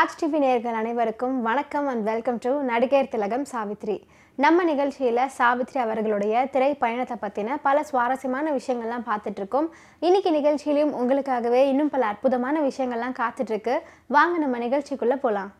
Raj TV நேர்கள் அனைவருக்கும் வணக்கம் அண்ட் வெல்கம் டு நடிகர் திலகம் சாவித்ரி. நம்ம நிகழ்ச்சியில் சாவித்ரி அவர்களுடைய திரைப்பயணத்தை பற்றின பல சுவாரஸ்யமான விஷயங்கள்லாம் பார்த்துட்ருக்கோம். இன்றைக்கி இன்னைக்கு நிகழ்ச்சியிலையும் உங்களுக்காகவே இன்னும் பல அற்புதமான விஷயங்கள்லாம் காத்துட்ருக்கு. வாங்க நம்ம நிகழ்ச்சிக்குள்ளே போகலாம்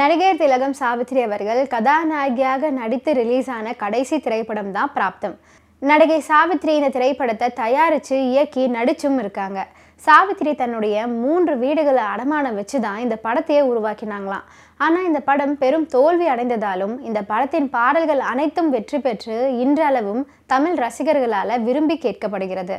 நடிகர் திலகம் சாவித்ரி அவர்கள் கதாநாயகியாக நடித்து ரிலீஸ் ஆன கடைசி திரைப்படம் தான் பிராப்தம். நடிகை சாவித்ரி இந்த திரைப்படத்தை தயாரித்து இயக்கி நடிச்சும் இருக்காங்க. சாவித்ரி தன்னுடைய மூன்று வீடுகளை அடமானம் வச்சு தான் இந்த படத்தையே உருவாக்கினாங்களாம். ஆனால் இந்த படம் பெரும் தோல்வி அடைந்ததாலும் இந்த படத்தின் பாடல்கள் அனைத்தும் வெற்றி பெற்று இன்றளவும் தமிழ் ரசிகர்களால் விரும்பி கேட்கப்படுகிறது.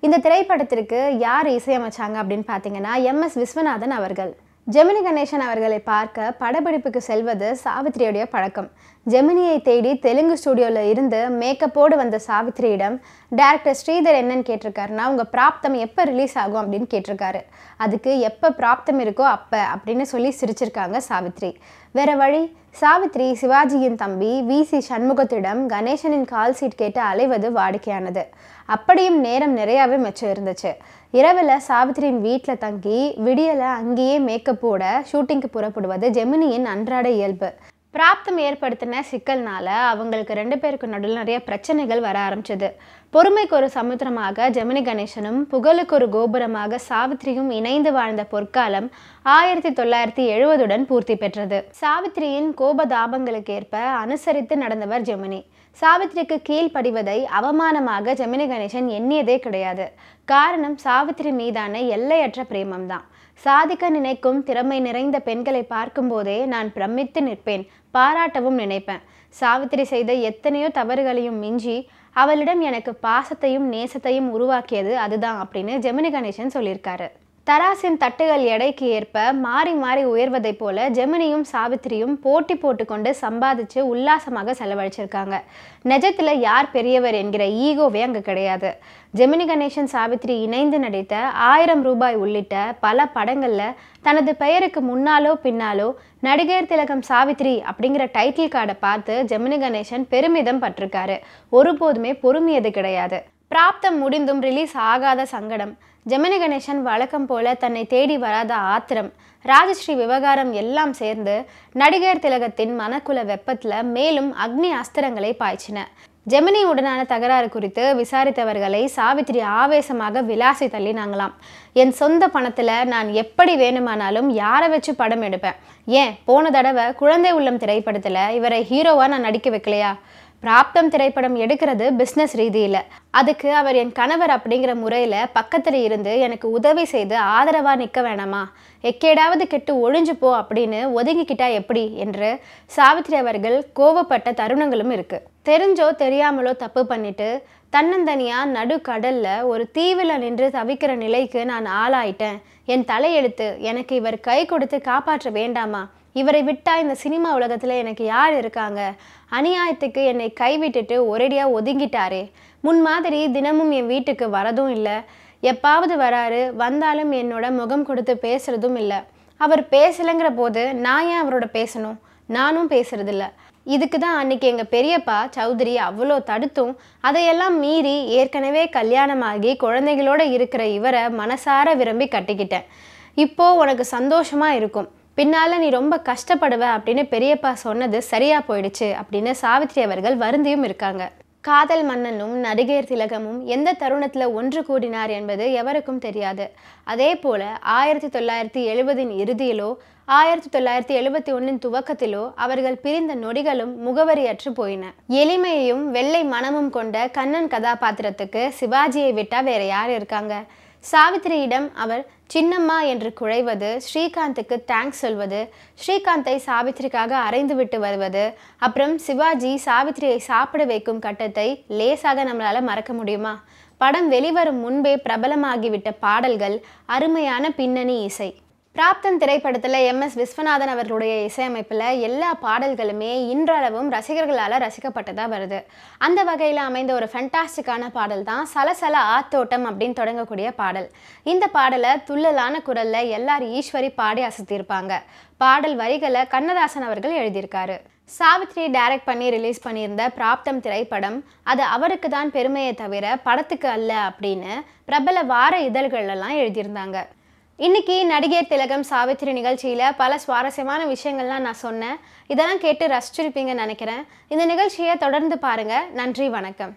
இந்த திரைப்படத்திற்கு யார் இசையமைச்சாங்க அப்படின்னு பார்த்தீங்கன்னா எம். எஸ். விஸ்வநாதன் அவர்கள். ஜெமினி கணேசன் அவர்களை பார்க்க படப்பிடிப்புக்கு செல்வது சாவித்ரியுடைய பழக்கம். ஜெமினியை தேடி தெலுங்கு ஸ்டுடியோவில் இருந்து மேக்கப்போடு வந்த சாவித்ரியிடம் டேரக்டர் ஸ்ரீதர் என்னன்னு கேட்டிருக்காருன்னா உங்கள் பிராப்தம் எப்போ ரிலீஸ் ஆகும்? அப்படின்னு கேட்டிருக்காரு. அதுக்கு எப்போ பிராப்தம் இருக்கோ அப்போ அப்படின்னு சொல்லி சிரிச்சிருக்காங்க சாவித்ரி வேற வழி சாவித்ரி சிவாஜியின் தம்பி வி. சி. சண்முகத்திடம் கணேசனின் கால் சீட் கேட்டு அலைவது வாடிக்கையானது. அப்படியும் நேரம் நிறையாவே மிச்சம் இருந்துச்சு. இரவில் சாவித்ரியின் வீட்டில் தங்கி விடியலை அங்கேயே மேக்கப் போட ஷூட்டிங்க்கு புறப்படுவது ஜெமினியின் அன்றாட இயல்பு. பிராப்தம் ஏற்படுத்தின சிக்கல்னால அவங்களுக்கு ரெண்டு பேருக்கு நடுவில் நிறைய பிரச்சனைகள் வர ஆரம்பிச்சது. பொறுமைக்கு ஒரு சமுத்திரமாக ஜெமினி கணேசனும் புகழுக்கு ஒரு கோபுரமாக சாவித்ரியும் இணைந்து வாழ்ந்த பொற்காலம் ஆயிரத்தி தொள்ளாயிரத்தி எழுபதுடன் பூர்த்தி பெற்றது. சாவித்ரியின் கோபதாபங்களுக்கு ஏற்ப அனுசரித்து நடந்தவர் ஜெமினி. சாவித்ரிக்கு கீழ்ப்படிவதை அவமானமாக ஜெமினி கணேசன் எண்ணியதே கிடையாது. காரணம் சாவித்ரி மீதான எல்லையற்ற பிரேமம்தான். சாதிக்க நினைக்கும் திறமை நிறைந்த பெண்களை பார்க்கும்போதே நான் பிரமித்து நிற்பேன் பாராட்டவும் நினைப்பேன். சாவித்திரி செய்த எத்தனையோ தவறுகளையும் மிஞ்சி அவளிடம் எனக்கு பாசத்தையும் நேசத்தையும் உருவாக்கியது அதுதான் அப்படின்னு ஜெமினி கணேசன் சொல்லியிருக்காரு. தராசின் தட்டுகள் எடைக்கு ஏற்ப மாறி மாறி உயர்வதைப் போல ஜெமினியும் சாவித்திரியும் போட்டி போட்டுக்கொண்டு சம்பாதிச்சு உல்லாசமாக செலவழிச்சிருக்காங்க. நிஜத்தில் யார் பெரியவர் என்கிற ஈகோவே அங்கே கிடையாது. ஜெமினி கணேசன் சாவித்திரி இணைந்து நடித்த ஆயிரம் ரூபாய் உள்ளிட்ட பல படங்களில் தனது பெயருக்கு முன்னாலோ பின்னாலோ நடிகர் திலகம் சாவித்ரி அப்படிங்கிற டைட்டில் கார்டை பார்த்து ஜெமினி கணேசன் பெருமிதம் பட்டிருக்காரு. ஒருபோதுமே பொறுமியது கிடையாது. பிராப்தம் முடிந்தும் ரிலீஸ் ஆகாத சங்கடம். ஜெமினி கணேசன் வழக்கம் போல தன்னை தேடி வராத ஆத்திரம் ராஜஸ்ரீ விவகாரம் எல்லாம் சேர்ந்து நடிகர் திலகத்தின் மனக்குல வெப்பத்தில் மேலும் அக்னி அஸ்திரங்களை பாய்ச்சின. ஜெமினி உடனான தகராறு குறித்து விசாரித்தவர்களை சாவித்ரி ஆவேசமாக விலாசி தள்ளினாங்களாம். என் சொந்த பணத்தில் நான் எப்படி வேணுமானாலும் யாரை வச்சு படம் எடுப்பேன்? ஏன் போன தடவை குழந்தை உள்ளம் திரைப்படத்தில் இவரை ஹீரோவாக நான் நடிக்க வைக்கலையா? பிராப்தம் திரைப்படம் எடுக்கிறது பிஸ்னஸ் ரீதியில். அதுக்கு அவர் என் கணவர் அப்படிங்கிற முறையில் பக்கத்தில் இருந்து எனக்கு உதவி செய்து ஆதரவாக நிற்க வேணாமா? எக்கேடாவது கெட்டு ஒழிஞ்சு போ அப்படின்னு ஒதுங்கிக்கிட்டா எப்படி? என்று சாவித்ரி அவர்கள் கோவப்பட்ட தருணங்களும் இருக்குது தெரிஞ்சோ தெரியாமலோ தப்பு பண்ணிட்டு தன்னந்தனியாக நடு கடலில் ஒரு தீவில் நின்று தவிக்கிற நிலைக்கு நான் ஆளாயிட்டேன். என் தலையெழுத்து எனக்கு இவர் கை கொடுத்து காப்பாற்ற வேண்டாமா? இவரை விட்டால் இந்த சினிமா உலகத்தில் எனக்கு யார் இருக்காங்க? அநியாயத்துக்கு என்னை கைவிட்டுட்டு ஒரேடியாக ஒதுங்கிட்டாரே. முன் மாதிரி தினமும் என் வீட்டுக்கு வரதும் இல்லை. எப்பாவது வராரு வந்தாலும் என்னோட முகம் கொடுத்து பேசுறதும் இல்லை. அவர் பேசலைங்கிற போது நான் ஏன் அவரோட பேசணும்? நானும் பேசுறதில்ல. இதுக்கு தான் அன்னைக்கு எங்கள் பெரியப்பா சௌத்ரி அவ்வளோ தடுத்தும். அதையெல்லாம் மீறி ஏற்கனவே கல்யாணமாகி குழந்தைகளோட இருக்கிற இவரை மனசார விரும்பி கட்டிக்கிட்டேன். இப்போது உனக்கு சந்தோஷமாக இருக்கும். பின்னால் நீ ரொம்ப கஷ்டப்படுவ அப்படின்னு பெரியப்பா சொன்னது சரியா போயிடுச்சு அப்படின்னு சாவித்ரி அவர்கள் வருந்தியும் இருக்காங்க. காதல் மன்னனும் நடிகர் திலகமும் எந்த தருணத்தில் ஒன்று கூடினார் என்பது எவருக்கும் தெரியாது. அதே போல ஆயிரத்தி தொள்ளாயிரத்தி எழுபதின் இறுதியிலோ ஆயிரத்தி தொள்ளாயிரத்தி எழுபத்தி ஒன்றின் துவக்கத்திலோ அவர்கள் பிரிந்த நொடிகளும் முகவரியற்று போயின. எளிமையையும் வெள்ளை மனமும் கொண்ட கண்ணன் கதாபாத்திரத்துக்கு சிவாஜியை விட்டா வேற யார் இருக்காங்க? சாவித்திரியிடம் அவர் சின்னம்மா என்று குழைவது ஸ்ரீகாந்துக்கு தேங்க்ஸ் சொல்வது ஸ்ரீகாந்தை சாவித்திரிக்காக அரைந்து விட்டு வருவது அப்புறம் சிவாஜி சாவித்திரியை சாப்பிட வைக்கும் கட்டத்தை லேசாக நம்மளால் மறக்க முடியுமா? படம் வெளிவரும் முன்பே பிரபலமாகிவிட்ட பாடல்கள் அருமையான பின்னணி இசை. பிராப்தன் திரைப்படத்தில் எம் எஸ் விஸ்வநாதன் அவர்களுடைய இசையமைப்பில் எல்லா பாடல்களுமே இன்றளவும் ரசிகர்களால் ரசிக்கப்பட்டதாக வருது. அந்த வகையில் அமைந்த ஒரு ஃபென்டாஸ்டிக்கான பாடல் தான் சலசல ஆத்தோட்டம் அப்படின்னு தொடங்கக்கூடிய பாடல். இந்த பாடலை துள்ளலான குரலில் எல்லார் ஈஸ்வரி பாடி அசத்தியிருப்பாங்க பாடல் வரிகளை கண்ணதாசன் அவர்கள் எழுதியிருக்காரு. சாவித்ரி டைரக்ட் பண்ணி ரிலீஸ் பண்ணியிருந்த பிராப்தம் திரைப்படம் அது அவருக்கு தான் பெருமையை தவிர படத்துக்கு அல்ல அப்படின்னு பிரபல வார இதழ்கள்லாம் எழுதியிருந்தாங்க. இன்னைக்கு நடிகர் திலகம் சாவித்திரி நிகழ்ச்சியில் பல சுவாரஸ்யமான விஷயங்கள்லாம் நான் சொன்னேன். இதெல்லாம் கேட்டு ரசிச்சிருப்பீங்கன்னு நினைக்கிறேன். இந்த நிகழ்ச்சியை தொடர்ந்து பாருங்கள் நன்றி வணக்கம்.